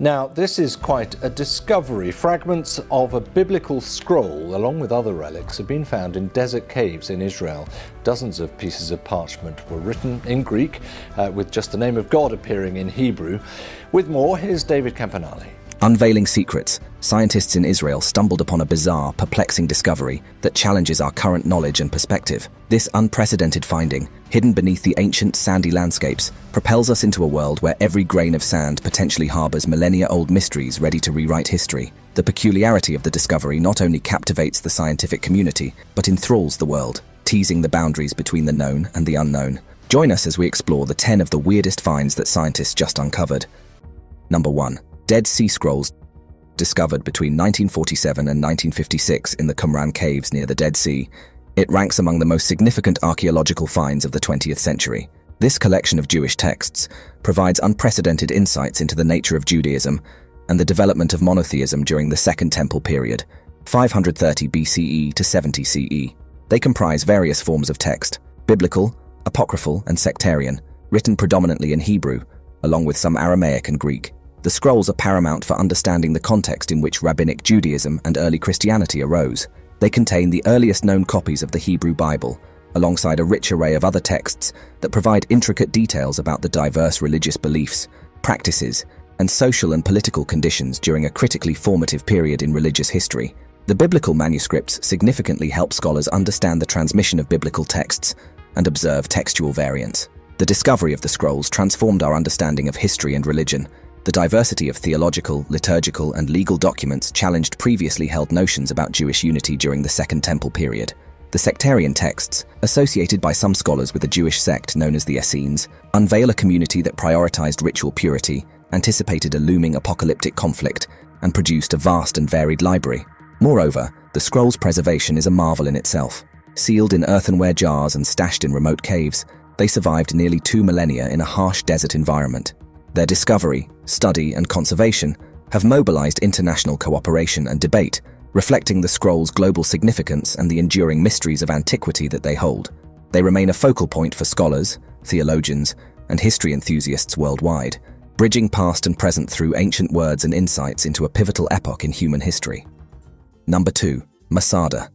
Now, this is quite a discovery. Fragments of a biblical scroll, along with other relics, have been found in desert caves in Israel. Dozens of pieces of parchment were written in Greek, uh, with just the name of God appearing in Hebrew. With more, here's David Campanale. Unveiling secrets, scientists in Israel stumbled upon a bizarre, perplexing discovery that challenges our current knowledge and perspective. This unprecedented finding, hidden beneath the ancient sandy landscapes, propels us into a world where every grain of sand potentially harbors millennia-old mysteries ready to rewrite history. The peculiarity of the discovery not only captivates the scientific community, but enthralls the world, teasing the boundaries between the known and the unknown. Join us as we explore the 10 of the weirdest finds that scientists just uncovered. Number 1. Dead Sea Scrolls discovered between 1947 and 1956 in the Qumran Caves near the Dead Sea. It ranks among the most significant archaeological finds of the 20th century. This collection of Jewish texts provides unprecedented insights into the nature of Judaism and the development of monotheism during the Second Temple period, 530 BCE to 70 CE. They comprise various forms of text, biblical, apocryphal, and sectarian, written predominantly in Hebrew, along with some Aramaic and Greek. The scrolls are paramount for understanding the context in which Rabbinic Judaism and early Christianity arose. They contain the earliest known copies of the Hebrew Bible, alongside a rich array of other texts that provide intricate details about the diverse religious beliefs, practices, and social and political conditions during a critically formative period in religious history. The biblical manuscripts significantly help scholars understand the transmission of biblical texts and observe textual variants. The discovery of the scrolls transformed our understanding of history and religion, the diversity of theological, liturgical, and legal documents challenged previously held notions about Jewish unity during the Second Temple period. The sectarian texts, associated by some scholars with a Jewish sect known as the Essenes, unveil a community that prioritized ritual purity, anticipated a looming apocalyptic conflict, and produced a vast and varied library. Moreover, the scroll's preservation is a marvel in itself. Sealed in earthenware jars and stashed in remote caves, they survived nearly two millennia in a harsh desert environment. Their discovery, study, and conservation have mobilized international cooperation and debate, reflecting the scroll's global significance and the enduring mysteries of antiquity that they hold. They remain a focal point for scholars, theologians, and history enthusiasts worldwide, bridging past and present through ancient words and insights into a pivotal epoch in human history. Number 2. Masada.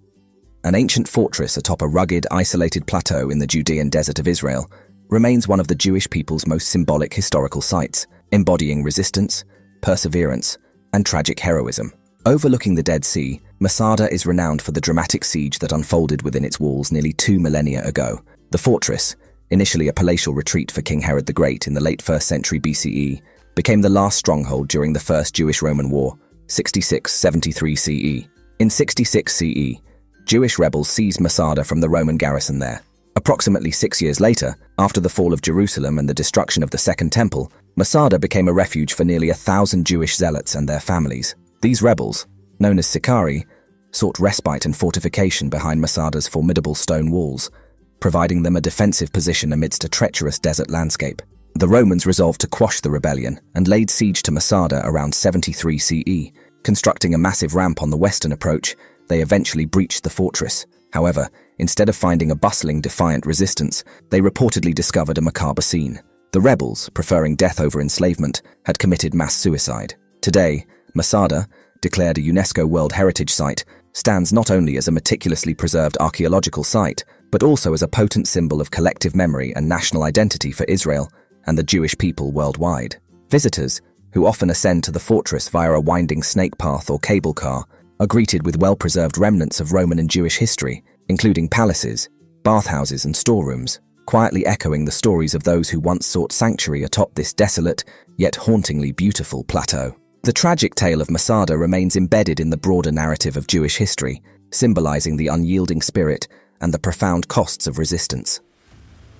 An ancient fortress atop a rugged, isolated plateau in the Judean desert of Israel, remains one of the Jewish people's most symbolic historical sites, embodying resistance, perseverance, and tragic heroism. Overlooking the Dead Sea, Masada is renowned for the dramatic siege that unfolded within its walls nearly two millennia ago. The fortress, initially a palatial retreat for King Herod the Great in the late 1st century BCE, became the last stronghold during the First Jewish-Roman War, 66-73 CE. In 66 CE, Jewish rebels seized Masada from the Roman garrison there. Approximately six years later, after the fall of Jerusalem and the destruction of the Second Temple, Masada became a refuge for nearly a thousand Jewish zealots and their families. These rebels, known as Sicarii, sought respite and fortification behind Masada's formidable stone walls, providing them a defensive position amidst a treacherous desert landscape. The Romans resolved to quash the rebellion and laid siege to Masada around 73 CE. Constructing a massive ramp on the western approach, they eventually breached the fortress. However, Instead of finding a bustling, defiant resistance, they reportedly discovered a macabre scene. The rebels, preferring death over enslavement, had committed mass suicide. Today, Masada, declared a UNESCO World Heritage Site, stands not only as a meticulously preserved archaeological site, but also as a potent symbol of collective memory and national identity for Israel and the Jewish people worldwide. Visitors, who often ascend to the fortress via a winding snake path or cable car, are greeted with well-preserved remnants of Roman and Jewish history, including palaces, bathhouses, and storerooms, quietly echoing the stories of those who once sought sanctuary atop this desolate, yet hauntingly beautiful plateau. The tragic tale of Masada remains embedded in the broader narrative of Jewish history, symbolizing the unyielding spirit and the profound costs of resistance.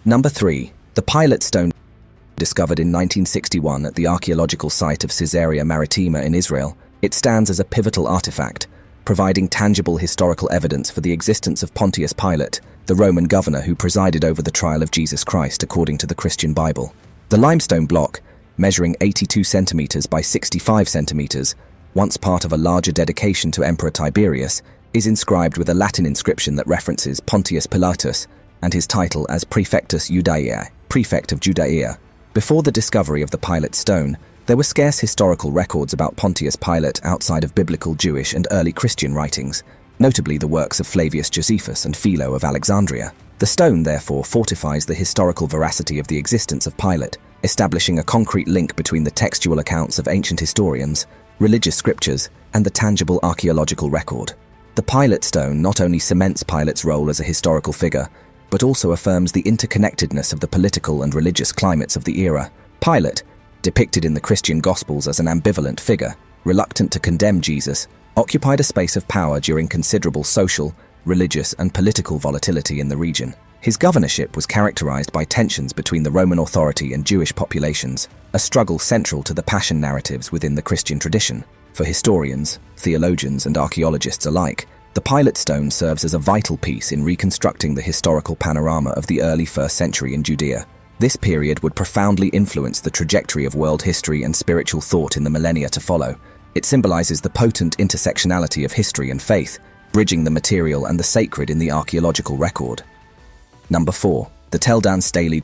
Number 3. The Pilate Stone discovered in 1961 at the archaeological site of Caesarea Maritima in Israel, it stands as a pivotal artifact, providing tangible historical evidence for the existence of Pontius Pilate, the Roman governor who presided over the trial of Jesus Christ according to the Christian Bible. The limestone block, measuring 82 centimeters by 65 centimeters, once part of a larger dedication to Emperor Tiberius, is inscribed with a Latin inscription that references Pontius Pilatus and his title as Prefectus Judaiae, Prefect of Judea. Before the discovery of the Pilate stone, There were scarce historical records about Pontius Pilate outside of biblical Jewish and early Christian writings, notably the works of Flavius Josephus and Philo of Alexandria. The stone, therefore, fortifies the historical veracity of the existence of Pilate, establishing a concrete link between the textual accounts of ancient historians, religious scriptures, and the tangible archaeological record. The Pilate stone not only cements Pilate's role as a historical figure, but also affirms the interconnectedness of the political and religious climates of the era. Pilate, depicted in the Christian Gospels as an ambivalent figure, reluctant to condemn Jesus, occupied a space of power during considerable social, religious, and political volatility in the region. His governorship was characterized by tensions between the Roman authority and Jewish populations, a struggle central to the passion narratives within the Christian tradition. For historians, theologians, and archaeologists alike, the Pilate Stone serves as a vital piece in reconstructing the historical panorama of the early first century in Judea. This period would profoundly influence the trajectory of world history and spiritual thought in the millennia to follow. It symbolizes the potent intersectionality of history and faith, bridging the material and the sacred in the archaeological record. Number 4. The Tel Dan Stele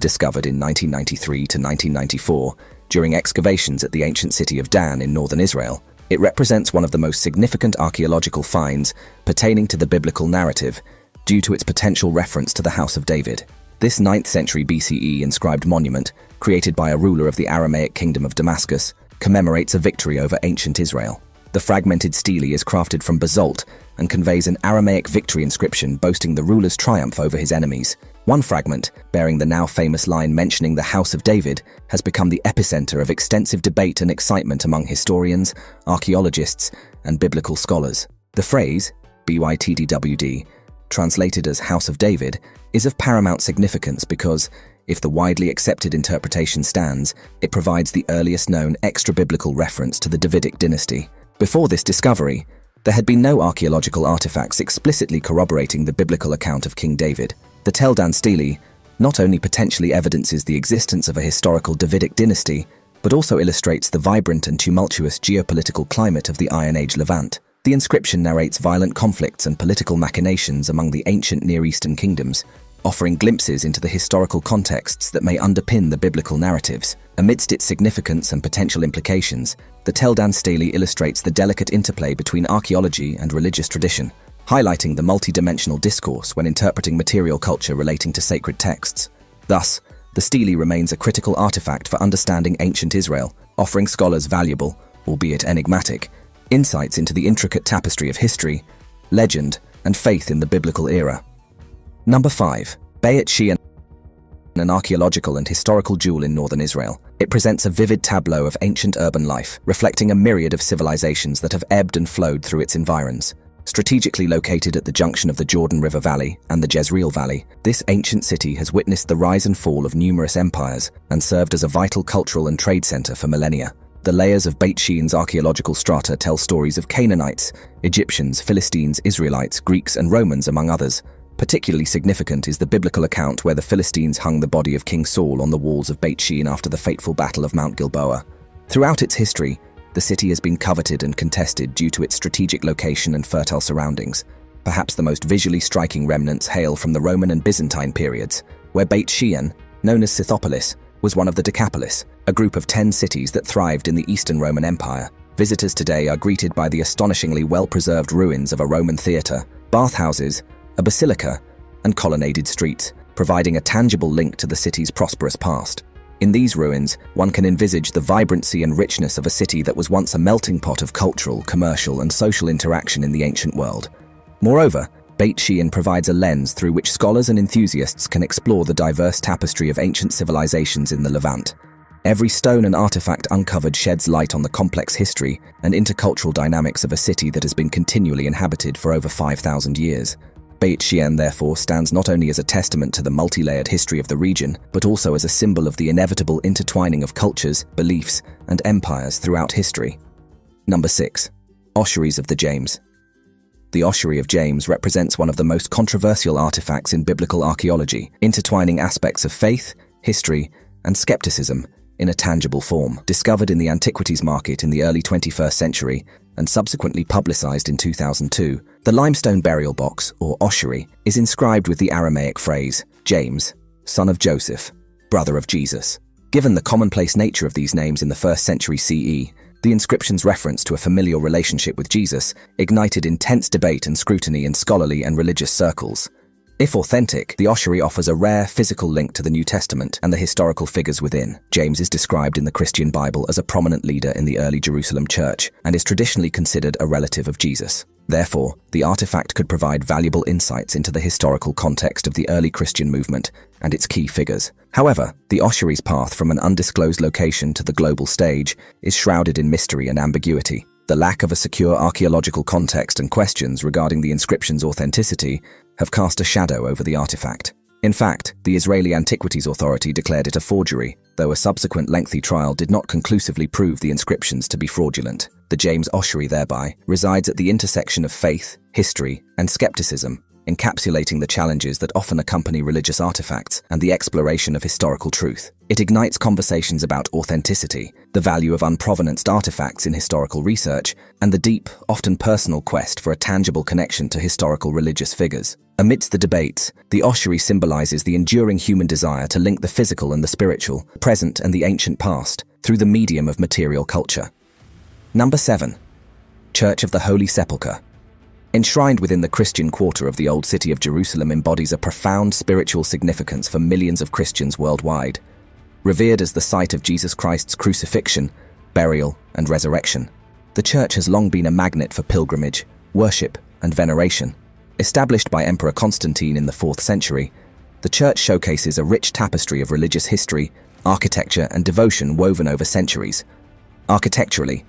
discovered in 1993 to 1994 during excavations at the ancient city of Dan in northern Israel. It represents one of the most significant archaeological finds pertaining to the biblical narrative due to its potential reference to the House of David. This 9th century BCE inscribed monument, created by a ruler of the Aramaic kingdom of Damascus, commemorates a victory over ancient Israel. The fragmented stele is crafted from basalt and conveys an Aramaic victory inscription boasting the ruler's triumph over his enemies. One fragment, bearing the now famous line mentioning the House of David, has become the epicenter of extensive debate and excitement among historians, archaeologists, and biblical scholars. The phrase, BYTDWD, translated as House of David, is of paramount significance because, if the widely accepted interpretation stands, it provides the earliest known extra-biblical reference to the Davidic dynasty. Before this discovery, there had been no archaeological artifacts explicitly corroborating the biblical account of King David. The Tel Dan Stele not only potentially evidences the existence of a historical Davidic dynasty, but also illustrates the vibrant and tumultuous geopolitical climate of the Iron Age Levant. The inscription narrates violent conflicts and political machinations among the ancient Near Eastern kingdoms, offering glimpses into the historical contexts that may underpin the biblical narratives. Amidst its significance and potential implications, the Tel Dan Stele illustrates the delicate interplay between archaeology and religious tradition, highlighting the multidimensional discourse when interpreting material culture relating to sacred texts. Thus, the stele remains a critical artifact for understanding ancient Israel, offering scholars valuable, albeit enigmatic, insights into the intricate tapestry of history, legend, and faith in the biblical era. Number 5. Beit Shean an archaeological and historical jewel in northern Israel. It presents a vivid tableau of ancient urban life, reflecting a myriad of civilizations that have ebbed and flowed through its environs. Strategically located at the junction of the Jordan River Valley and the Jezreel Valley, this ancient city has witnessed the rise and fall of numerous empires and served as a vital cultural and trade center for millennia. The layers of Beit Shean's archaeological strata tell stories of Canaanites, Egyptians, Philistines, Israelites, Greeks, and Romans, among others. Particularly significant is the biblical account where the Philistines hung the body of King Saul on the walls of Beit Shean after the fateful Battle of Mount Gilboa. Throughout its history, the city has been coveted and contested due to its strategic location and fertile surroundings. Perhaps the most visually striking remnants hail from the Roman and Byzantine periods, where Beit Shean, known as Scythopolis, was one of the Decapolis, a group of 10 cities that thrived in the Eastern Roman Empire. Visitors today are greeted by the astonishingly well-preserved ruins of a Roman theatre, bathhouses, a basilica, and colonnaded streets, providing a tangible link to the city's prosperous past. In these ruins, one can envisage the vibrancy and richness of a city that was once a melting pot of cultural, commercial, and social interaction in the ancient world. Moreover, Beit Shean provides a lens through which scholars and enthusiasts can explore the diverse tapestry of ancient civilizations in the Levant. Every stone and artifact uncovered sheds light on the complex history and intercultural dynamics of a city that has been continually inhabited for over 5,000 years. Beit therefore, stands not only as a testament to the multi-layered history of the region, but also as a symbol of the inevitable intertwining of cultures, beliefs, and empires throughout history. Number 6. Ossuaries of the James the ossuary of James represents one of the most controversial artifacts in biblical archaeology, intertwining aspects of faith, history, and skepticism in a tangible form. Discovered in the antiquities market in the early 21st century and subsequently publicized in 2002, the limestone burial box, or ossuary, is inscribed with the Aramaic phrase, James, son of Joseph, brother of Jesus. Given the commonplace nature of these names in the first century CE, the inscription's reference to a familial relationship with Jesus ignited intense debate and scrutiny in scholarly and religious circles. If authentic, the ossuary offers a rare physical link to the New Testament and the historical figures within. James is described in the Christian Bible as a prominent leader in the early Jerusalem church and is traditionally considered a relative of Jesus. Therefore, the artifact could provide valuable insights into the historical context of the early Christian movement and its key figures. However, the ossuary's path from an undisclosed location to the global stage is shrouded in mystery and ambiguity. The lack of a secure archaeological context and questions regarding the inscription's authenticity have cast a shadow over the artifact. In fact, the Israeli Antiquities Authority declared it a forgery, though a subsequent lengthy trial did not conclusively prove the inscriptions to be fraudulent. The James Ossuary, thereby, resides at the intersection of faith, history, and skepticism, encapsulating the challenges that often accompany religious artifacts and the exploration of historical truth. It ignites conversations about authenticity, the value of unprovenanced artifacts in historical research, and the deep, often personal quest for a tangible connection to historical religious figures. Amidst the debates, the ossuary symbolizes the enduring human desire to link the physical and the spiritual, present and the ancient past, through the medium of material culture. Number 7. Church of the Holy Sepulchre enshrined within the Christian quarter of the Old City of Jerusalem embodies a profound spiritual significance for millions of Christians worldwide. Revered as the site of Jesus Christ's crucifixion, burial, and resurrection, the church has long been a magnet for pilgrimage, worship, and veneration. Established by Emperor Constantine in the 4th century, the church showcases a rich tapestry of religious history, architecture, and devotion woven over centuries. Architecturally,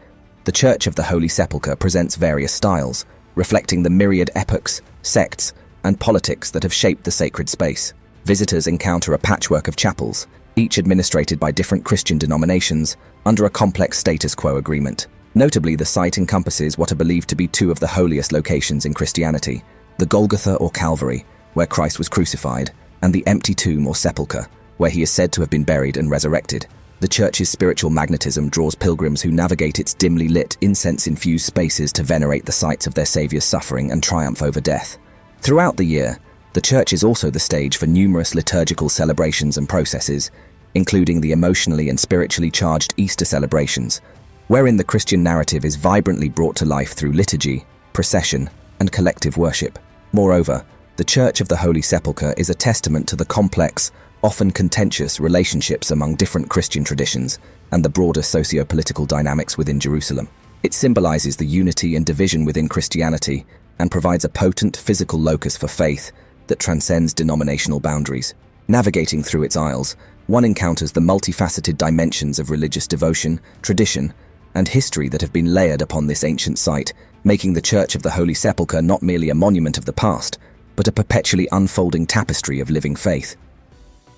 the Church of the Holy Sepulchre presents various styles, reflecting the myriad epochs, sects, and politics that have shaped the sacred space. Visitors encounter a patchwork of chapels, each administrated by different Christian denominations under a complex status quo agreement. Notably, the site encompasses what are believed to be two of the holiest locations in Christianity the Golgotha or Calvary, where Christ was crucified, and the empty tomb or sepulchre, where he is said to have been buried and resurrected. The church's spiritual magnetism draws pilgrims who navigate its dimly lit, incense-infused spaces to venerate the sites of their Saviour's suffering and triumph over death. Throughout the year, the church is also the stage for numerous liturgical celebrations and processes, including the emotionally and spiritually charged Easter celebrations, wherein the Christian narrative is vibrantly brought to life through liturgy, procession, and collective worship. Moreover, the Church of the Holy Sepulchre is a testament to the complex, often contentious relationships among different Christian traditions and the broader socio-political dynamics within Jerusalem. It symbolizes the unity and division within Christianity and provides a potent physical locus for faith that transcends denominational boundaries. Navigating through its aisles, one encounters the multifaceted dimensions of religious devotion, tradition, and history that have been layered upon this ancient site, making the Church of the Holy Sepulchre not merely a monument of the past, but a perpetually unfolding tapestry of living faith.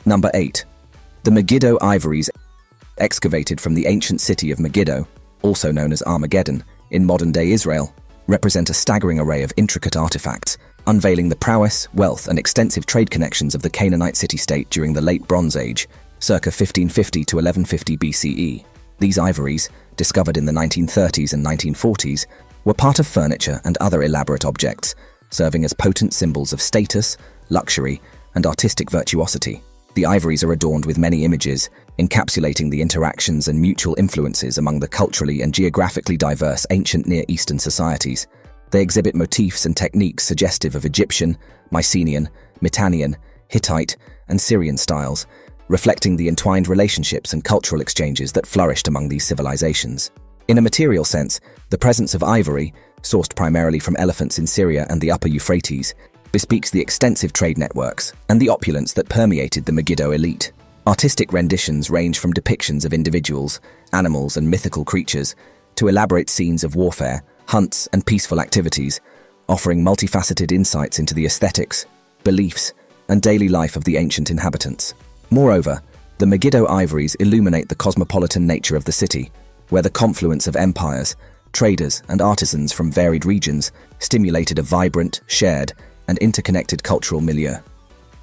Number 8. The Megiddo ivories excavated from the ancient city of Megiddo, also known as Armageddon, in modern-day Israel, represent a staggering array of intricate artifacts, unveiling the prowess, wealth, and extensive trade connections of the Canaanite city-state during the Late Bronze Age, circa 1550 to 1150 BCE. These ivories, discovered in the 1930s and 1940s, were part of furniture and other elaborate objects, serving as potent symbols of status, luxury, and artistic virtuosity. The ivories are adorned with many images, encapsulating the interactions and mutual influences among the culturally and geographically diverse ancient Near Eastern societies. They exhibit motifs and techniques suggestive of Egyptian, Mycenaean, Mitannian, Hittite, and Syrian styles, reflecting the entwined relationships and cultural exchanges that flourished among these civilizations. In a material sense, the presence of ivory, sourced primarily from elephants in Syria and the upper Euphrates, bespeaks the extensive trade networks and the opulence that permeated the Megiddo elite. Artistic renditions range from depictions of individuals, animals, and mythical creatures to elaborate scenes of warfare, hunts, and peaceful activities, offering multifaceted insights into the aesthetics, beliefs, and daily life of the ancient inhabitants. Moreover, the Megiddo ivories illuminate the cosmopolitan nature of the city, where the confluence of empires, traders, and artisans from varied regions stimulated a vibrant, shared, and interconnected cultural milieu.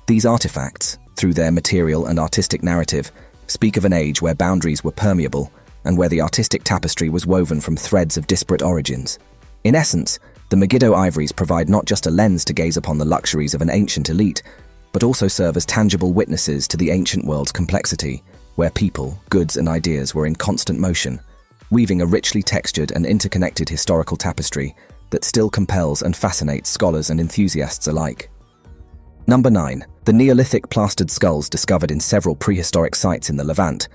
These artifacts, through their material and artistic narrative, speak of an age where boundaries were permeable and where the artistic tapestry was woven from threads of disparate origins. In essence, the Megiddo ivories provide not just a lens to gaze upon the luxuries of an ancient elite, but also serve as tangible witnesses to the ancient world's complexity, where people, goods, and ideas were in constant motion, weaving a richly textured and interconnected historical tapestry that still compels and fascinates scholars and enthusiasts alike. Number 9. The Neolithic plastered skulls discovered in several prehistoric sites in the Levant.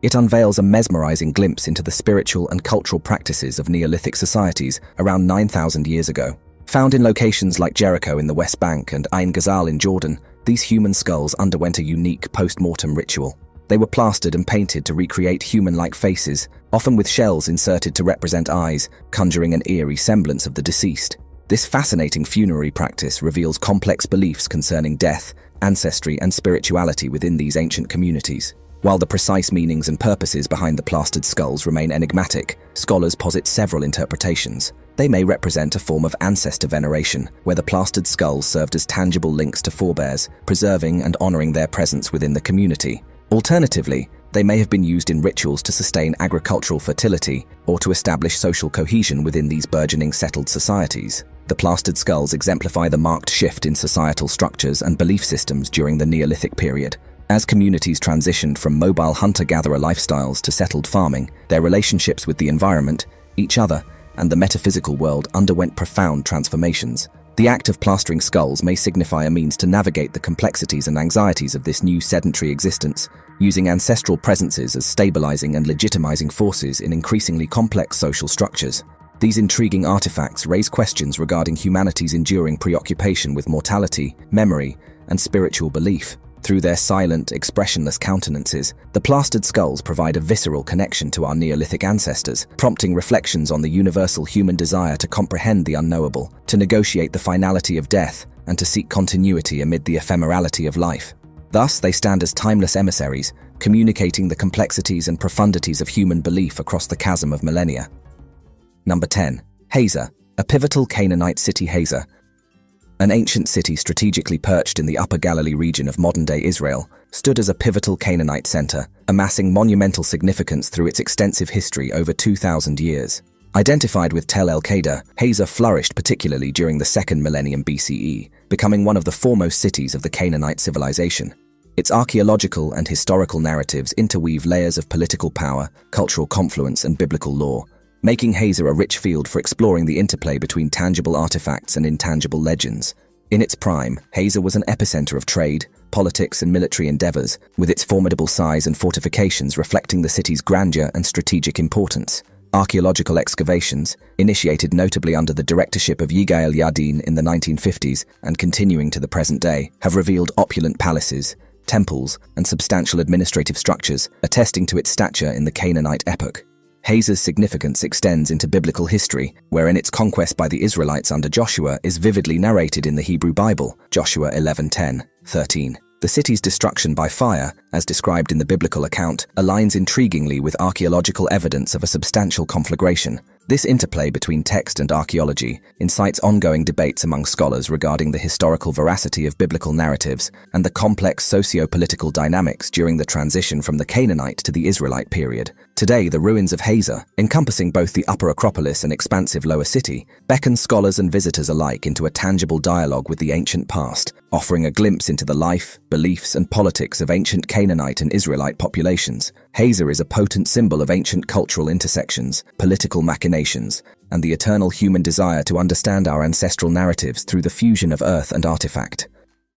It unveils a mesmerizing glimpse into the spiritual and cultural practices of Neolithic societies around 9,000 years ago. Found in locations like Jericho in the West Bank and Ain Ghazal in Jordan, these human skulls underwent a unique post-mortem ritual. They were plastered and painted to recreate human-like faces, often with shells inserted to represent eyes, conjuring an eerie semblance of the deceased. This fascinating funerary practice reveals complex beliefs concerning death, ancestry, and spirituality within these ancient communities. While the precise meanings and purposes behind the plastered skulls remain enigmatic, scholars posit several interpretations. They may represent a form of ancestor veneration, where the plastered skulls served as tangible links to forebears, preserving and honoring their presence within the community. Alternatively, they may have been used in rituals to sustain agricultural fertility or to establish social cohesion within these burgeoning settled societies. The plastered skulls exemplify the marked shift in societal structures and belief systems during the Neolithic period. As communities transitioned from mobile hunter-gatherer lifestyles to settled farming, their relationships with the environment, each other, and the metaphysical world underwent profound transformations. The act of plastering skulls may signify a means to navigate the complexities and anxieties of this new sedentary existence, using ancestral presences as stabilizing and legitimizing forces in increasingly complex social structures. These intriguing artifacts raise questions regarding humanity's enduring preoccupation with mortality, memory, and spiritual belief. Through their silent, expressionless countenances, the plastered skulls provide a visceral connection to our Neolithic ancestors, prompting reflections on the universal human desire to comprehend the unknowable, to negotiate the finality of death, and to seek continuity amid the ephemerality of life. Thus, they stand as timeless emissaries, communicating the complexities and profundities of human belief across the chasm of millennia. Number 10. Hazor, a pivotal Canaanite city Hazor, an ancient city strategically perched in the Upper Galilee region of modern-day Israel, stood as a pivotal Canaanite center, amassing monumental significance through its extensive history over 2,000 years. Identified with Tel el-Qeda, Hazor flourished particularly during the second millennium BCE, becoming one of the foremost cities of the Canaanite civilization. Its archaeological and historical narratives interweave layers of political power, cultural confluence, and biblical lore, making Hazor a rich field for exploring the interplay between tangible artifacts and intangible legends. In its prime, Hazor was an epicenter of trade, politics, and military endeavors, with its formidable size and fortifications reflecting the city's grandeur and strategic importance. Archaeological excavations, initiated notably under the directorship of Yigael Yadin in the 1950s and continuing to the present day, have revealed opulent palaces, temples, and substantial administrative structures, attesting to its stature in the Canaanite epoch. Hazor's significance extends into biblical history, wherein its conquest by the Israelites under Joshua is vividly narrated in the Hebrew Bible, Joshua 11:10, 13. The city's destruction by fire, as described in the biblical account, aligns intriguingly with archaeological evidence of a substantial conflagration, this interplay between text and archaeology incites ongoing debates among scholars regarding the historical veracity of biblical narratives and the complex socio-political dynamics during the transition from the Canaanite to the Israelite period. Today, the ruins of Hazor, encompassing both the Upper Acropolis and expansive Lower City, beckon scholars and visitors alike into a tangible dialogue with the ancient past, offering a glimpse into the life, beliefs, and politics of ancient Canaanite and Israelite populations. Hazor is a potent symbol of ancient cultural intersections, political machinations, and the eternal human desire to understand our ancestral narratives through the fusion of earth and artifact.